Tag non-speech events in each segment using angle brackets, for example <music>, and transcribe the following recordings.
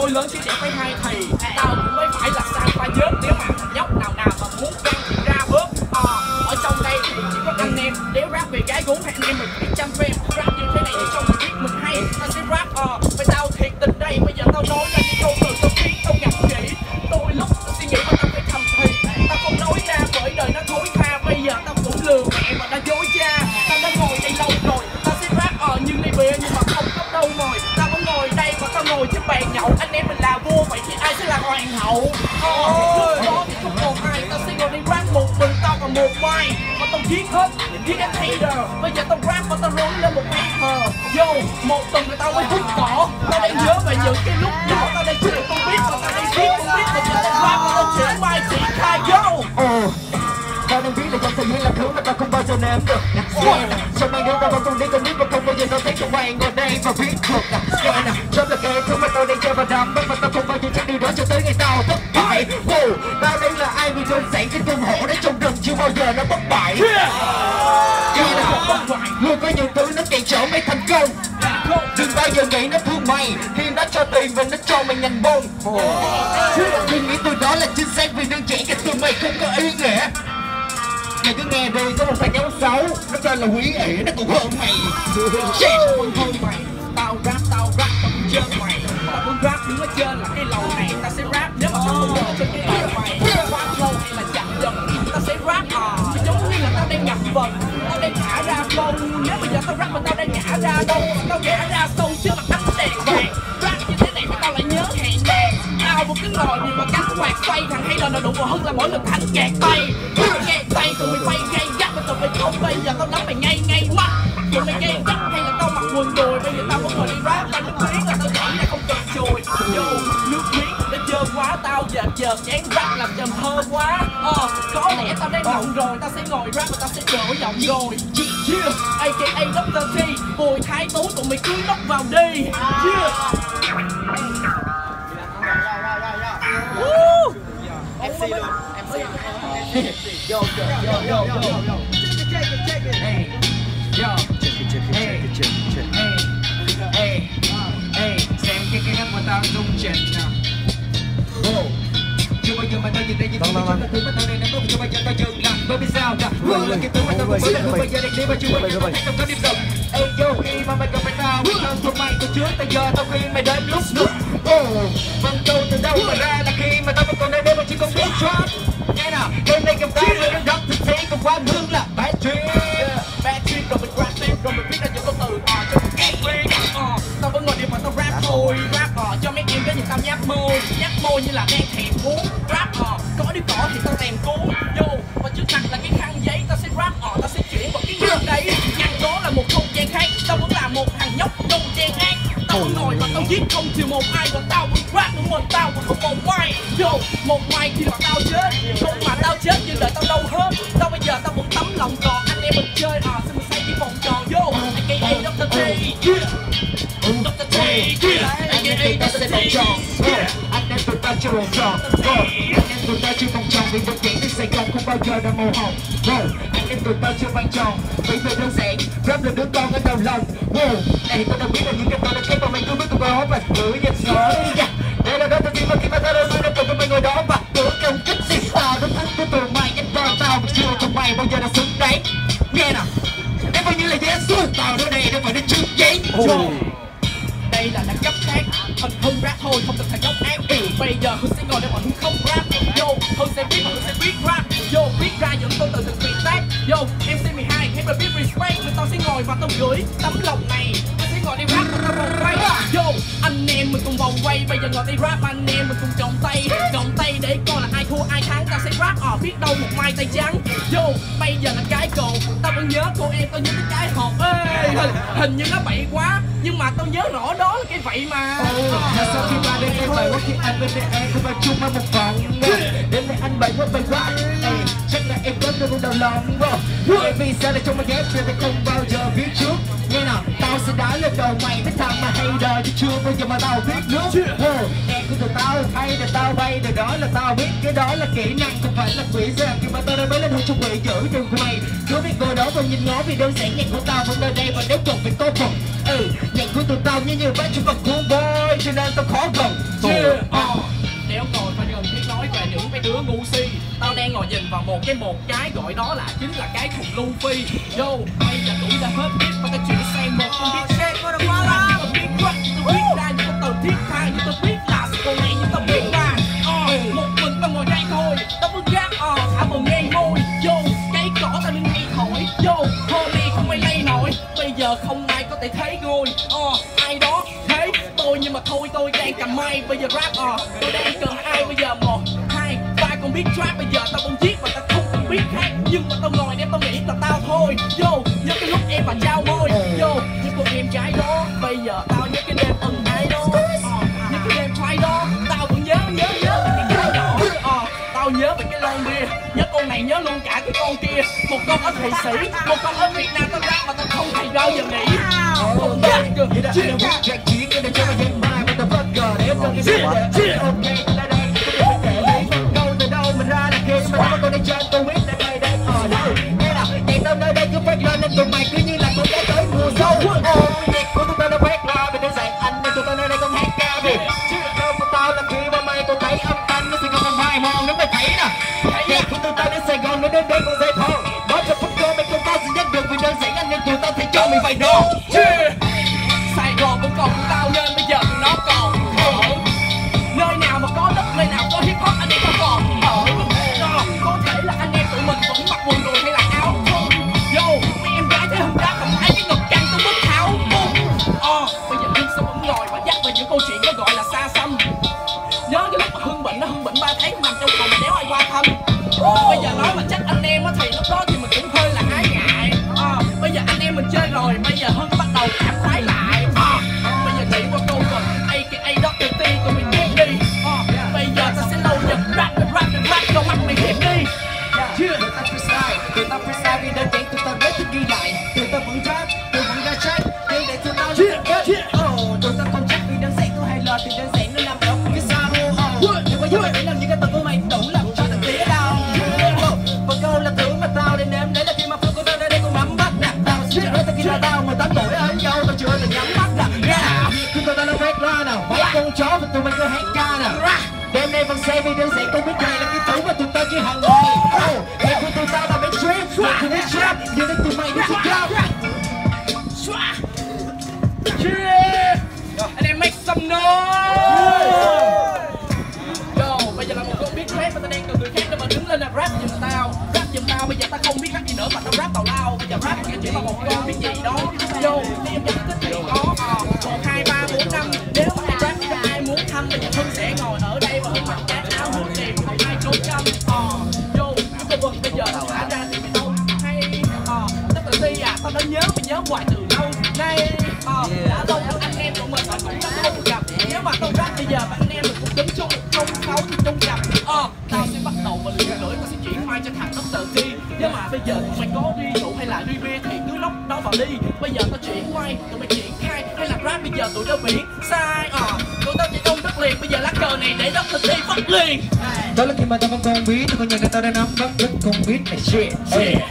khối lớn chứ trẻ phải hai thì Tao cũng mới phải là sang qua dớt Nếu mà nhóc nào nào mà muốn can ra bớt à, ờ, Ở trong đây thì chỉ có anh em Nếu rap về gái gú hay anh em mình phải trăm phim bàn nhậu Anh em mình là vua vậy thì ai sẽ là hoàng hậu? Ôi lúc đó thì không còn ai Tao sẽ ngồi đi rap một mình tao còn một vai. Mà tao giết hết, giết anh hater. Bây giờ tao rap và tao rốn lên một rapper vô một tuần rồi tao mới hút cỏ. Tao đang nhớ về những cái lúc nhỏ Tao đang chưa con biết và tao đang biết con biết Và không bao trong này nếu ta vẫn còn đi còn biết và không bao giờ tao thấy tụi mày ngồi đây và biết được Yeah, nè, đó là cái thứ mà tao đang chơi và đam mê mà tao không bao giờ chắc điều đó cho tới ngày tao thất bại Wow, tao đây là ai vì đơn giản cái con hổ đấy trong rừng chưa bao giờ nó bất bại Yeah, nè, luôn có những thứ nó cản trở mày thành công Đừng bao giờ nghĩ nó thương mày Khi nó cho tiền và nó cho mày nhanh bông Đừng nghĩ tôi đó là chính xác vì đơn giản cái từ mày không có ý nghĩa Mày cứ nghe đi, có một tay kéo xấu Nó tên là quý ỉ, nó còn hơn mày. Chết Quân hơn mày. Tao rap, tao rap, tao cũng chơi mày. Tao muốn rap đứng ở trên là cái lầu này Tao sẽ rap nếu mà tao không ngồi trên cái lầu mày Rap lâu hay là chậm dần Tao sẽ rap à. Giống như là tao đang nhập vần Tao đang thả ra flow Nếu bây giờ tao rap mà tao đang ngã ra đâu Tao ngã ra sâu trước mặt ánh đèn vàng. Rap như thế này mà tao lại nhớ hẹn đèn. Tao một cái ngồi gì mà cánh Thằng hay là nó đụng vào hưng là mỗi lần thằng kẹt tay Kẹt tay tụi mày quay gây gắt Mà tụi mày không bây giờ tao nắm mày ngay ngay mắt Tụi mày gây gắt hay là tao mặc quần đùi? Bây giờ tao vẫn ngồi đi rap là nước miếng là tao chọn là không cần chùi. Vô nước miếng đã dơ quá Tao giờ giờ chán rap làm chầm thơ quá. Ờ, có lẽ tao đang ngọng rồi Tao sẽ ngồi rap và tao sẽ đổ giọng rồi. Yeah, aka Dr. T Bùi Thái Tú tụi mày cứ nóc vào đi. Yeah. Yo, yo, yo, yo, yo, yo Hey, yo Hey, hey, hey, hey Xem cái cái mà tao rung trình nào Wow chưa bao giờ mà tao nhìn thấy những Vâng, vâng, thứ thứ mà tao đang nắm bắt chưa bao giờ tao dừng lại bởi vì sao nào luôn là cái thứ mà tao không biết là không bao giờ đang đi mà chưa bao giờ tao thấy tao có điểm dừng ê yo khi mà mày gặp phải tao hơn thuộc mày từ trước tới giờ tao khuyên mày đến lúc oh vâng câu từ đâu mà ra là khi thực tế còn quá hương là bad trip Bad trip rồi mình rap tiếp rồi mình viết ra những câu từ ờ cho mình. Ghét riêng ờ tao vẫn ngồi đi mà tao rap thôi. rap ờ cho mấy em cái nhìn tao nháp môi. Nháp môi như là đang thèm cuốn. Rap ờ có đi cỏ thì tao thèm cuốn. Vô và trước mặt là cái khăn giấy tao sẽ rap ờ tao sẽ chuyển vào cái ngăn đấy. Ngăn đó là một không gian khác tao vẫn là một thằng nhóc trong gian ác. Tao vẫn ngồi và tao giết không trừ một ai còn tao vẫn rap của mình tao vẫn không một mai vô một mai khi mà tao chết. Không mà tao chết nhưng đợi tao lâu hơn lòng còn anh em mình chơi ờ xin mình xây cái vòng tròn vô aka Dr. T Dr. T aka ta Dr. T anh em tụi ta chưa vòng tròn anh em tụi ta chưa vòng tròn vì đơn giản thì Sài Gòn không bao giờ là màu hồng anh em tụi ta chưa vòng tròn vì vì đơn giản rap là đứa con ở đầu lòng. Này tôi đâu biết là những cái tôi đã kết mà mày cứ biết tụi đó và cứ đi yeah. đây là đó tôi mà khi mà tao đâu tôi tụi mày ngồi đó và cứ công kích xịt tao nó thắng của tụi mày nhanh vào tao chưa tụi mày bao giờ là xứng đáng nghe nào. Em bao nhiêu là Jesus tao đến đây đâu phải đến trước giấy đây là đẳng cấp khác. Hưng Hưng rap thôi không cần thành gốc ác ừ. Bây giờ Hưng sẽ ngồi để mọi Hưng không rap Yo, Hưng sẽ viết mà Hưng sẽ viết rap Yo, viết ra những câu từ từng tuyệt tác Yo, MC12 hãy mà biết respect. Người tao sẽ ngồi và tao gửi tấm lòng này ngồi đi rap và tao vòng quay Yo, anh em mình cùng vòng quay Bây giờ ngồi đi rap. Anh em mình cùng chồng tay Chồng tay để coi là ai thua ai thắng. Tao sẽ rap ở biết đâu một mai tay trắng. Yo, bây giờ là cái cột Tao vẫn nhớ cô em tao nhớ cái cái hộp. Ê, hình, hình như nó bậy quá Nhưng mà tao nhớ rõ đó là cái vậy mà. Là sau khi ba đêm em bày quá khi anh bên đây em không bao chung mà một phòng Đêm nay anh bậy quá bậy quá em có đôi đầu lòng wow. Bởi vì sao lại trong mà ghép chuyện không bao giờ biết trước? Nghe nào, tao sẽ đá lên đầu mày Mấy thằng mà hay đời chứ chưa bao giờ mà tao biết nước. Oh, Nghe của tụi tao hay là tao bay Điều đó là tao biết, cái đó là kỹ năng Không phải là quỷ ra Khi mà tao đã mới lên hôn trong quỷ giữ đừng mày. Cứ biết ngồi đó và nhìn ngó vì đơn giản nhạc của tao vẫn nơi đây Và nếu cần phải có phần. Ừ, nhạc của tụi tao như nhiều bác chúng vật cool boy Cho nên tao khó gần. Yeah. Ờ, Nếu còn phải cần thiết nói về những mấy đứa ngu si đang ngồi nhìn vào một cái một cái gọi đó là chính là cái thùng Luffy. Vô bây giờ cũng đã hết biết trap bây giờ tao không viết và tao không cần biết hát nhưng mà tao ngồi để tao nghĩ là tao thôi. Yo nhớ cái lúc em và trao môi yo những con em gái đó. Bây giờ tao nhớ cái đêm ân ái đó. Ờ, những cái đêm try đó. Tao vẫn nhớ nhớ nhớ về cái gái nhỏ ờ tao nhớ về cái lon bia. Nhớ con này nhớ luôn cả cái con kia. Một con ở thụy sĩ một con ở việt nam tao rap mà tao không hề bao giờ nghĩ. Không biết được tao sẽ tao vẫn rap Tụi vẫn ra track Nhưng để Chưa, là kết chưa. Oh, Tụi tao không chắc vì đơn giản tụi hay lời Thì đơn giản nó nằm ở phía sau Oh, Nhưng bây giờ mày làm những cái tật của mày đủ làm cho thằng tía đau. Và câu là tưởng mà tao đến đêm Đấy là khi mà phương của tao đến đây cùng nắm bắt nè. Tao sẽ nói tới khi là tao 18 tuổi ở nhau Tao chưa từng nhắm mắt nè. Khi tụi tao nó phát loa nào Mấy con chó và tụi mày cứ hát ca nè Đêm nay vẫn say vì đơn giản không biết này là cái thứ mà tụi tao chỉ hàng em make Yo, bây giờ là một con biết rap mà ta đang cần người khác để mà đứng lên là rap giùm tao Rap giùm tao, bây giờ ta không biết rap gì nữa mà tao rap tào lao. Bây giờ rap thì chỉ là một con biết gì đó. Yo, nếu em cho thằng Dr. T Nếu mà bây giờ tụi mày có đi rượu hay là đi bia thì cứ lóc đó vào đi. Bây giờ tao chuyển quay, tụi mày chuyển khai. Hay là rap bây giờ tụi nó biển sai Ờ, tụi tao chỉ công đất liền, bây giờ lá cờ này để Dr. T bắt liền. Đó là khi mà tao vẫn còn biết Tao còn nhận ra tao đang nắm bắt rất con biết này. Shit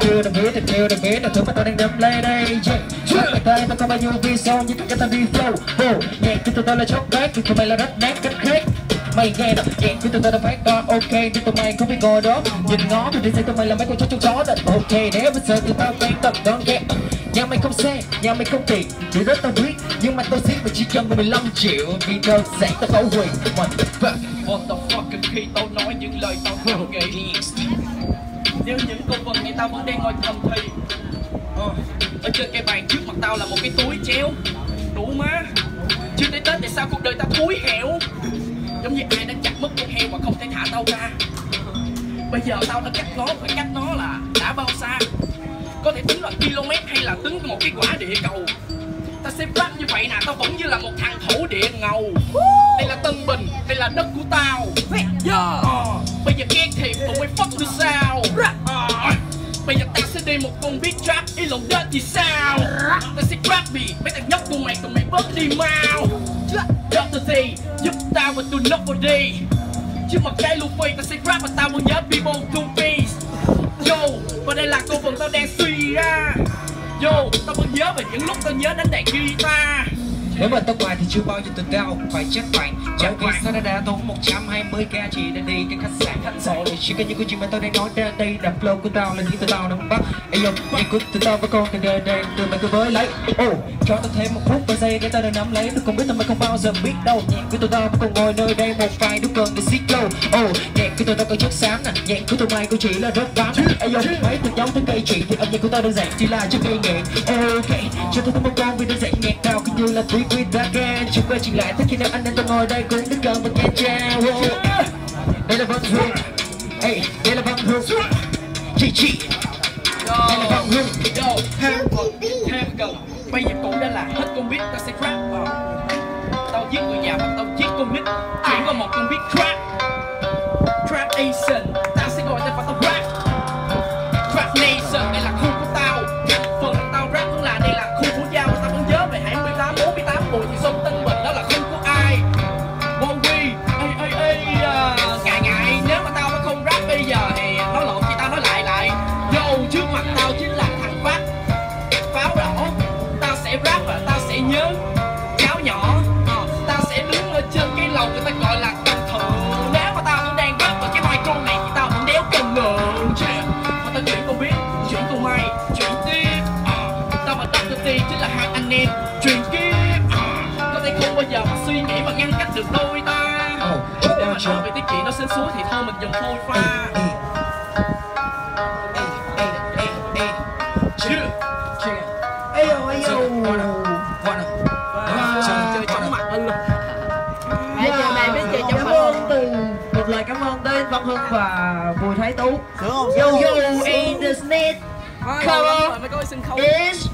Chưa được biết thì chưa được biết Là thứ mà tao đang đâm lên đây. Yeah. Trước mày tay tao có bao nhiêu video Như tất cả tao đi flow Vô, nhạc của tụi tao là chốc Thì tụi mày là rap nát cách khác Mày nghe nè, nhạc của tụi tao đã phát ra. Ok Nhưng tụi mày không biết ngồi đó. Nhìn ngó thì đi xem tụi mày là mấy con chó trong chó đó. Ok, nếu bây giờ tụi tao đang tập đón ghét Nhà mày không xe, nhà mày không tiền Chỉ rất tao biết, nhưng mà tao xích mà chỉ cần 15 triệu Vì đơn giản tao có quyền Motherfucker What the fuck? Khi tao nói những lời tao không <laughs> nghĩ. Nếu những câu vần này tao vẫn đang ngồi thầm thì. Ờ, Ở trên cái bàn trước mặt tao là một cái túi chéo. Đủ má. Chưa tới Tết thì sao cuộc đời tao thúi hẻo giống như ai đã chặt mất con heo mà không thể thả tao ra. Bây giờ tao đã cắt nó phải cắt nó là đã bao xa? Có thể tính là km hay là tính một cái quả địa cầu. Ta sẽ rap như vậy nè tao vẫn như là một thằng thổ địa ngầu. Đây là tân bình đây là đất của tao. Yeah. à, bây giờ ghen thì tụi mày fuck như sao? À, bây giờ tao sẽ đi một con beat trap y lộn đất thì sao? Ta sẽ grab me mấy thằng nhóc tụi mày tụi mày bớt đi mau tao mà vào nobody Chứ mà cái Luffy tao sẽ rap mà tao muốn nhớ people two piece Yo, và đây là câu phần tao đang suy ra. Yo, tao vẫn nhớ về những lúc tao nhớ đánh đàn guitar. Nếu mà tóc ngoài thì chưa bao giờ tự cao Phải chắc bạn Chẳng vì sao đã tốn 120k chỉ để đi cái khách sạn khách sạn. Để chỉ có những câu chuyện mà tao đang nói ra đây là flow của tao là những từ tao nắm bắt Ê yo, nhạc của tụi tao với con từ đời đây từ mày cứ với lấy. Oh, cho tao thêm một phút và giây để tao được nắm lấy. Tôi không biết tao mày không bao giờ biết đâu. Của tụi tao còn ngồi nơi đây một vài đứa cần để xích flow Oh, nhạc của tụi tao còn chất xám nè Nhạc của tụi mày cũng chỉ là rớt bám Ê yo, mấy từ giống tới cây chuyện thì âm nhạc của tao đơn giản chỉ là chất gây nghiện Ok, cho tôi thêm một con vì đơn giản nhạc tao cứ như là with that can Chúng ta chỉnh lại thế khi nào anh em tao ngồi đây cũng đứng gần và nghe cha. Đây là Văn Hương. Ê, đây là Văn Hương. Chị chị, đây là Văn Hương. Yo, thêm thêm gần Bây giờ cũng đã là hết con biết tao sẽ rap. Vào Tao giết người già và tao giết con nít Chuyển qua một con biết trap nhớ. Cháu nhỏ Ờ, Tao sẽ đứng ở trên cái lầu người ta gọi là cầm thự Nếu mà tao vẫn đang rap vào cái micro này thì tao vẫn đéo cần ngờ yeah. Mà tao chuyển con biết, chuyển con may, chuyển tiếp. Ờ, Tao và Dr. T chính là hai anh em. Chuyển kiếp. Ờ, Có thể không bao giờ mà suy nghĩ mà ngăn cách được đôi ta. Để mà nói về tiết chuyện nó sến súa thì thôi mình dùng phôi pha Văn Hưng và Bùi Thái Tú. Sướng không? Yo yo in the snake Thôi, Cover is